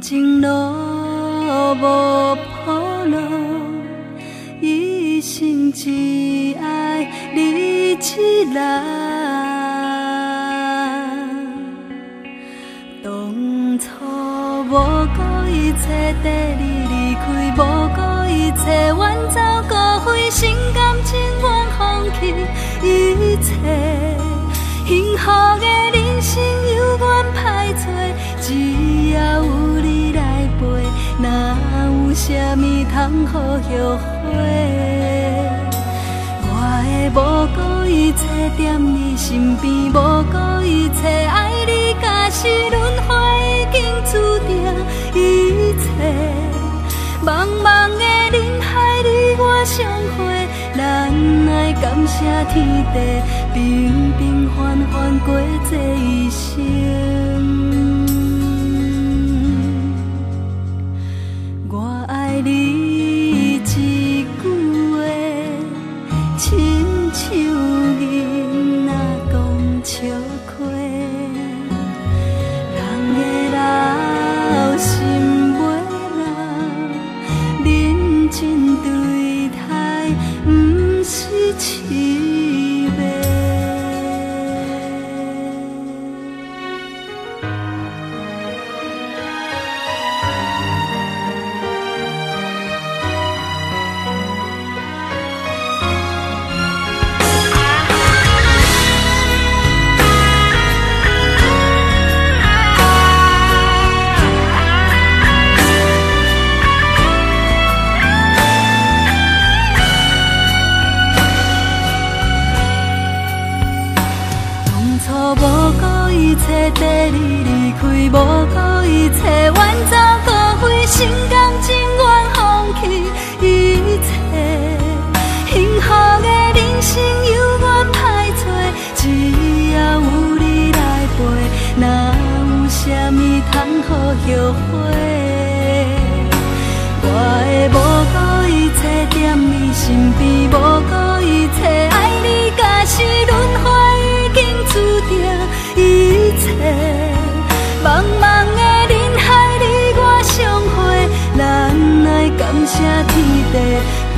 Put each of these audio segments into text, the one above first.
情路无铺路，一生只爱你一人。当初无顾一切，跟你离开，无顾一切，远走高飞，心甘情愿放弃一切，幸福的人生由阮歹找，只要哪有啥物通好后悔？我会无顾一切踮你身边，无顾一切爱你，假使轮回已经注定一切。茫茫的人海里，我相会，咱爱感谢天地，平平凡凡过这一生。讲后悔？我的无顾一切踮你身边，无顾一切爱你，假使轮回已经注定一切。茫茫的人海里，我相会，咱爱感谢天地，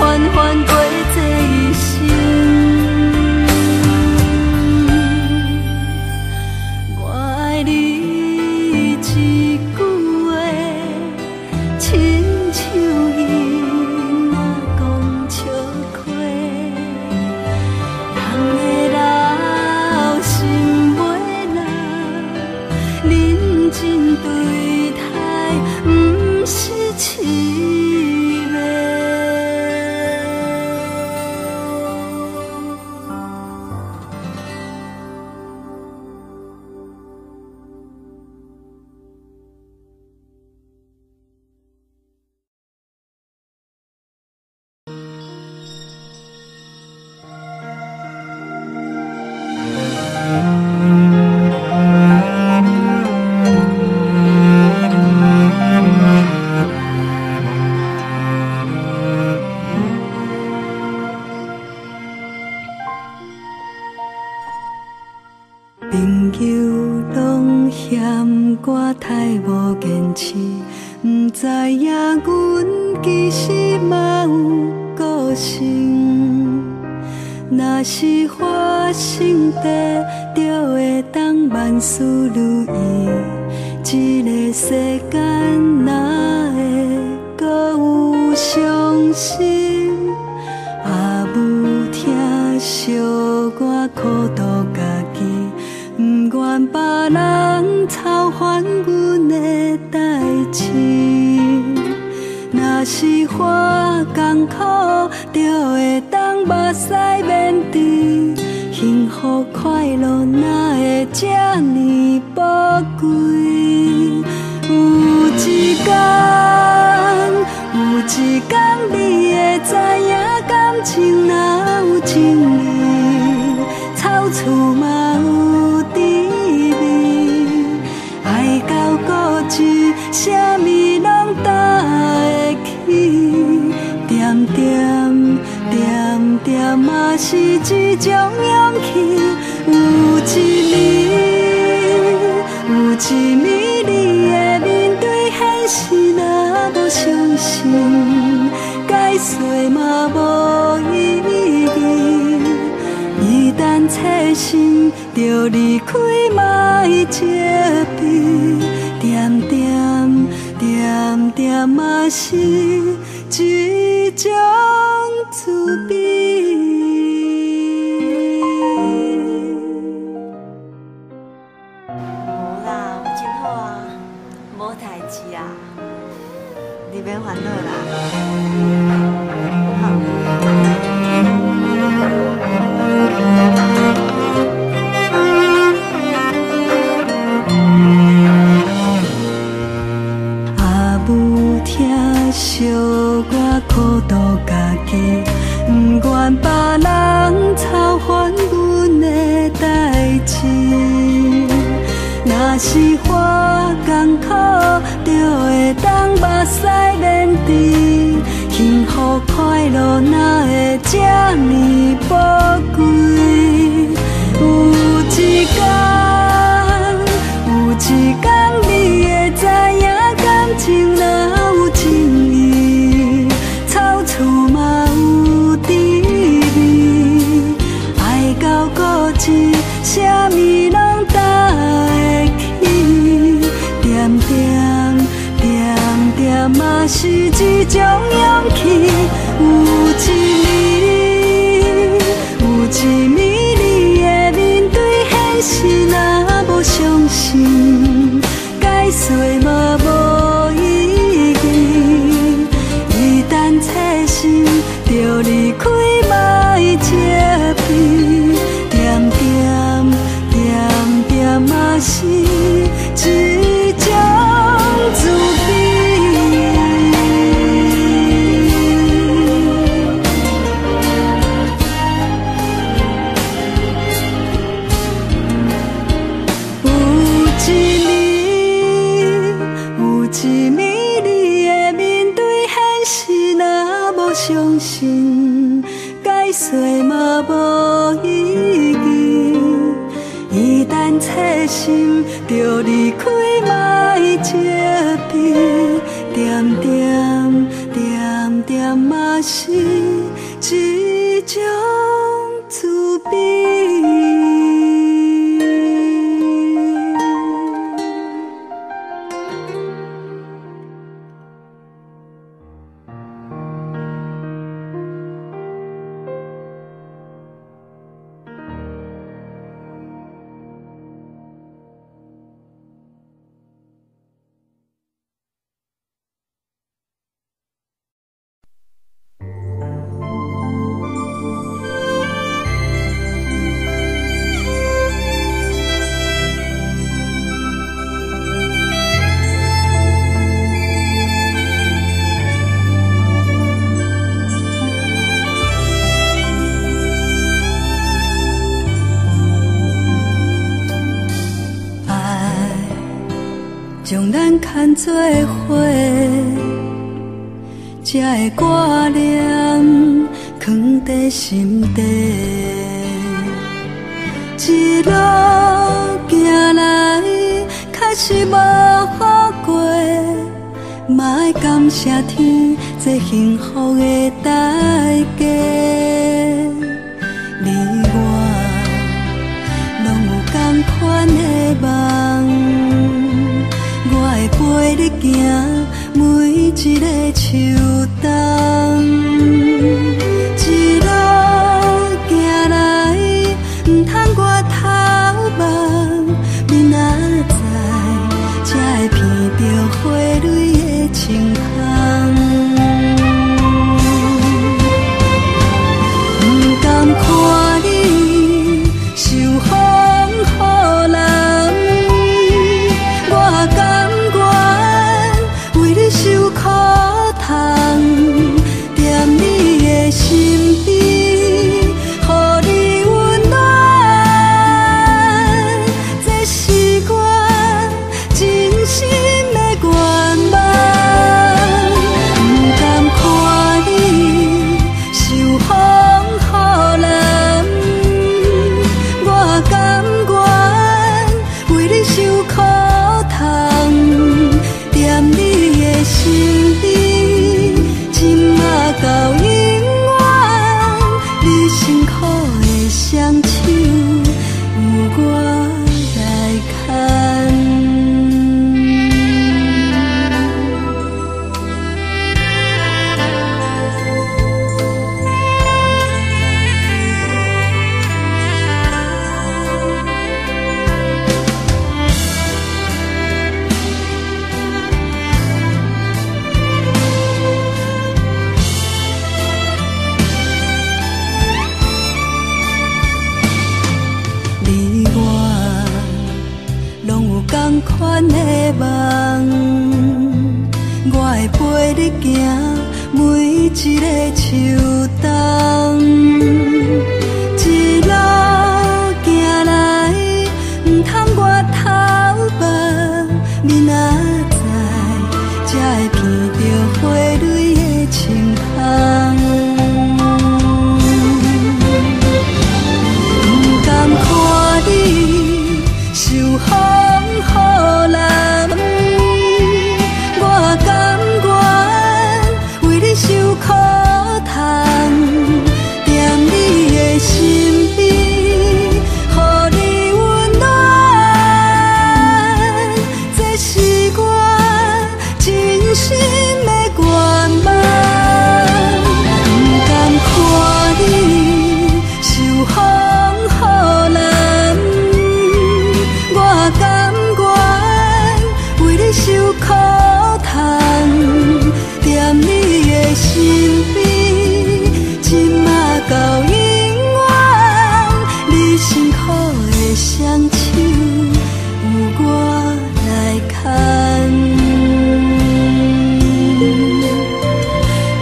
平平凡凡过这一生。我爱你一句话，亲像囡仔讲笑话，人的老心袂老，认真对待不是痴若是花心地，就会当万事如意。这个世间哪会搁有伤心？也无听惜我苦毒家己，不愿别人操烦阮的代志。若是花艰苦，就会当目屎免滴，幸福快乐哪会这呢宝贵？有一天，有一天，你会知影感情哪有真理，草厝嘛有滋味，爱到固执，是一种勇气，有一暝，有一暝你会面对现实，若无相信，解释嘛无意义。一旦切心，就离开嘛会结冰，点点点点嘛是一种滋味。快乐哪会这呢宝贵？嘛是一种勇气，有一暝，有一暝你会面对现实，若无相信，解释嘛无意义。一旦切心，就离开嘛会结冰，点点点点嘛是嘛无意义。一旦切心，就离开嘛会结冰，点点点点嘛是一种做伙，才会挂念藏在心底。一路行来，确实无好过，嘛感谢天这幸福的代价。行每一个受苦叹，惦你的身边，今嘛到永远，你辛苦的双手有我来牵，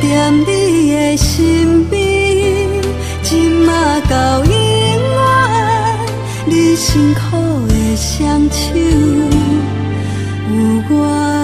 惦你的身边，今嘛到永远，你辛苦的双手。过